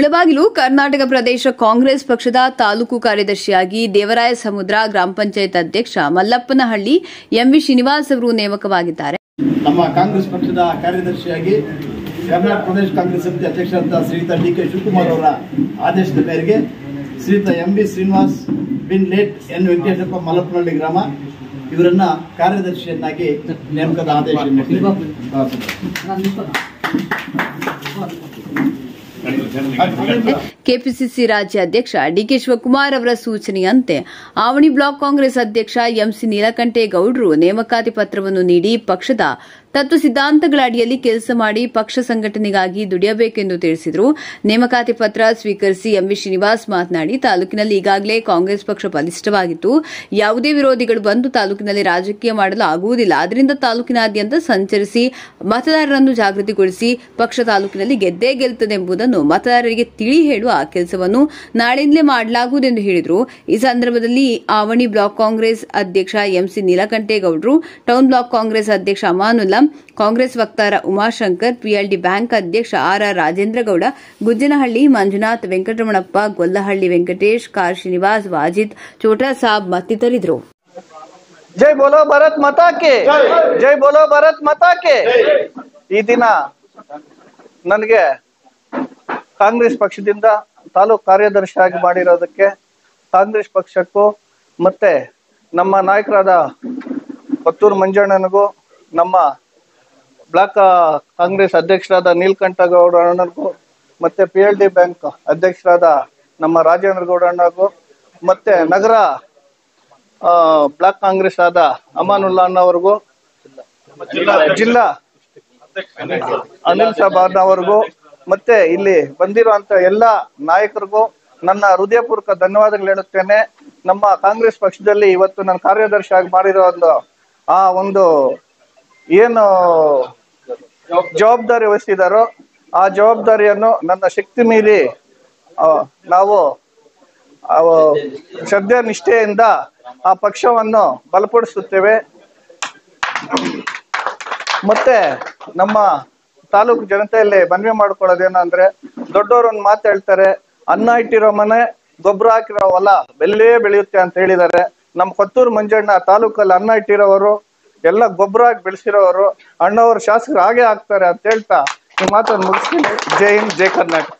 ಮುಳಬಾಗಿಲು ಕರ್ನಾಟಕ ಪ್ರದೇಶ ಕಾಂಗ್ರೆಸ್ ಪಕ್ಷದ ತಾಲೂಕು ಕಾರ್ಯದರ್ಶಿಯಾಗಿ ದೇವರಾಯ ಸಮುದ್ರ ಗ್ರಾಮ ಪಂಚಾಯತ್ ಅಧ್ಯಕ್ಷ ಮಲ್ಲಪ್ಪನಹಳ್ಳಿ ಎಂವಿ ಶ್ರೀನಿವಾಸ್ ಅವರು ನೇಮಕವಾಗಿದ್ದಾರೆ. ನಮ್ಮ ಕಾಂಗ್ರೆಸ್ ಪಕ್ಷದ ಕಾರ್ಯದರ್ಶಿಯಾಗಿ ಕರ್ನಾಟಕ ಪ್ರದೇಶ ಕಾಂಗ್ರೆಸ್ ಸಮಿತಿ ಅಧ್ಯಕ್ಷರಾದ ಶ್ರೀಯುತ ಡಿ ಕೆ ಶಿವಕುಮಾರ್ ಅವರ ಆದೇಶದ ಮೇರೆಗೆ ಶ್ರೀಯುತ ಎಂ ಬಿ ಶ್ರೀನಿವಾಸ್ ಬಿನ್ ಲೇಟ್ ಎನ್ ವೆಂಕಟೇಶಪ್ಪ ಮಲ್ಲಪ್ಪನಹಳ್ಳಿ ಗ್ರಾಮ ಇವರನ್ನ ಕಾರ್ಯದರ್ಶಿಯನ್ನಾಗಿ ನೇಮಕದ ಆದೇಶ ಕೆಪಿಸಿಸಿ ರಾಜ್ಯ ಅಧ್ಯಕ್ಷ ಡಿಕೆ ಶಿವಕುಮಾರ್ ಅವರ ಸೂಚನೆಯಂತೆ ಆವಣಿ ಬ್ಲಾಕ್ ಕಾಂಗ್ರೆಸ್ ಅಧ್ಯಕ್ಷ ಎಂಸಿ ನೀಲಕಂಠೇಗೌಡರು ನೇಮಕಾತಿ ಪತ್ರವನ್ನು ನೀಡಿ ಪಕ್ಷದ ತತ್ವ ಸಿದ್ಧಾಂತಗಳ ಅಡಿಯಲ್ಲಿ ಕೆಲಸ ಮಾಡಿ ಪಕ್ಷ ಸಂಘಟನೆಗಾಗಿ ದುಡಿಯಬೇಕೆಂದು ತಿಳಿಸಿದರು. ನೇಮಕಾತಿ ಪತ್ರ ಸ್ವೀಕರಿಸಿ ಎಂವಿ ಶ್ರೀನಿವಾಸ್ ಮಾತನಾಡಿ, ತಾಲೂಕಿನಲ್ಲಿ ಈಗಾಗಲೇ ಕಾಂಗ್ರೆಸ್ ಪಕ್ಷ ಬಲಿಷ್ಠವಾಗಿತ್ತು. ಯಾವುದೇ ವಿರೋಧಿಗಳು ಬಂದು ತಾಲೂಕಿನಲ್ಲಿ ರಾಜಕೀಯ ಮಾಡಲು ಆಗುವುದಿಲ್ಲ. ಅದರಿಂದ ತಾಲೂಕಿನಾದ್ಯಂತ ಸಂಚರಿಸಿ ಮತದಾರರನ್ನು ಜಾಗೃತಿಗೊಳಿಸಿ ಪಕ್ಷ ತಾಲೂಕಿನಲ್ಲಿ ಗೆದ್ದೇ ಗೆಲ್ಲುತ್ತದೆ ಎಂಬುದನ್ನು ಮತದಾರರಿಗೆ ತಿಳಿ ಹೇಳುವ ಕೆಲಸವನ್ನು ನಾಳೆಯಿಂದಲೇ ಮಾಡಲಾಗುವುದೆಂದು ಹೇಳಿದರು. ಈ ಸಂದರ್ಭದಲ್ಲಿ ಆವಣಿ ಬ್ಲಾಕ್ ಕಾಂಗ್ರೆಸ್ ಅಧ್ಯಕ್ಷ ಎಂಸಿ ನೀಲಕಂಠೇಗೌಡರು ಟೌನ್ ಬ್ಲಾಕ್ ಕಾಂಗ್ರೆಸ್ ಅಧ್ಯಕ್ಷ ಅಮಾನುಲ್ಲಾ ಕಾಂಗ್ರೆಸ್ ವಕ್ತಾರ ಉಮಾಶಂಕರ್ ಪಿಎಲ್ಡಿ ಬ್ಯಾಂಕ್ ಅಧ್ಯಕ್ಷ R R Rajendragowda Gujjanahalli Manjunath Venkataramanappa Gollahalli Venkatesh car Srinivas Wajid Chota Saab ಮತ್ತಿತರಿದ್ದರು. ಜೈ ಬೋಲೋ ಭಾರತ್ ಮತಾಕೆ ಜೈ! ಬೋಲೋ ಭಾರತ್ ಮತಾಕೆ ಈ ದಿನ ನನಗೆ ಕಾಂಗ್ರೆಸ್ ಪಕ್ಷದಿಂದ ತಾಲೂಕ್ ಕಾರ್ಯದರ್ಶಿಯಾಗಿ ಮಾಡಿರೋದಕ್ಕೆ ಕಾಂಗ್ರೆಸ್ ಪಕ್ಷಕ್ಕೂ ಮತ್ತೆ ನಮ್ಮ ನಾಯಕರಾದ ಪತ್ತೂರು ಮಂಜಣ್ಣನಿಗೂ, ನಮ್ಮ ಬ್ಲಾಕ್ ಕಾಂಗ್ರೆಸ್ ಅಧ್ಯಕ್ಷರಾದ ನೀಲಕಂಠಗೌಡ ಅಣ್ಣನಿಗೂ, ಮತ್ತೆ ಪಿ ಎಲ್ ಡಿ ಬ್ಯಾಂಕ್ ಅಧ್ಯಕ್ಷರಾದ ನಮ್ಮ ರಾಜೇಂದ್ರ ಗೌಡ ಅಣ್ಣಗೂ, ಮತ್ತೆ ನಗರ ಬ್ಲಾಕ್ ಕಾಂಗ್ರೆಸ್ ಆದ ಅಮಾನುಲ್ಲಾ ಅನ್ನೋರ್ಗೂ ಜಿಲ್ಲಾ ಅನಿಲ್ ಸಾಬ್ ಅವರಿಗೂ ಮತ್ತೆ ಇಲ್ಲಿ ಬಂದಿರುವಂತ ಎಲ್ಲ ನಾಯಕರಿಗೂ ನನ್ನ ಹೃದಯಪೂರ್ವಕ ಧನ್ಯವಾದಗಳು ಹೇಳುತ್ತೇನೆ. ನಮ್ಮ ಕಾಂಗ್ರೆಸ್ ಪಕ್ಷದಲ್ಲಿ ಇವತ್ತು ನನ್ನ ಕಾರ್ಯದರ್ಶಿ ಆಗಿ ಮಾಡಿರೋ ಒಂದು, ಆ ಒಂದು ಏನು ಜವಾಬ್ದಾರಿ ವಹಿಸಿದಾರೋ ಆ ಜವಾಬ್ದಾರಿಯನ್ನು ನನ್ನ ಶಕ್ತಿ ಮೀರಿ ನಾವು ಶ್ರದ್ಧೆ, ನಿಷ್ಠೆಯಿಂದ ಆ ಪಕ್ಷವನ್ನು ಬಲಪಡಿಸುತ್ತೇವೆ. ಮತ್ತೆ ನಮ್ಮ ತಾಲೂಕು ಜನತೆಯಲ್ಲಿ ಮನವಿ ಮಾಡ್ಕೊಳ್ಳೋದೇನು ಅಂದ್ರೆ ದೊಡ್ಡವರು ಒಂದು ಮಾತು ಹೇಳ್ತಾರೆ, ಅನ್ನ ಇಟ್ಟಿರೋ ಮನೆ ಗೊಬ್ಬರ ಹಾಕಿರೋ ಹೊಲ ಬೆಲ್ಲೇ ಬೆಳೆಯುತ್ತೆ ಅಂತ ಹೇಳಿದ್ದಾರೆ. ನಮ್ಮ ಕೊತ್ತೂರು ಮಂಜಣ್ಣ ತಾಲೂಕಲ್ಲಿ ಅನ್ನ ಇಟ್ಟಿರೋರು, ಎಲ್ಲ ಗೊಬ್ಬರ ಹಾಕಿ ಬೆಳೆಸಿರೋರು, ಅಣ್ಣವರು ಶಾಸಕರು ಹಾಗೆ ಆಗ್ತಾರೆ ಅಂತ ಹೇಳ್ತಾ ಈ ಮಾತನ್ನು ಮುಗಿಸ್ತೀನಿ. ಜೈ ಹಿಂದ್, ಜೈ ಕರ್ನಾಟಕ.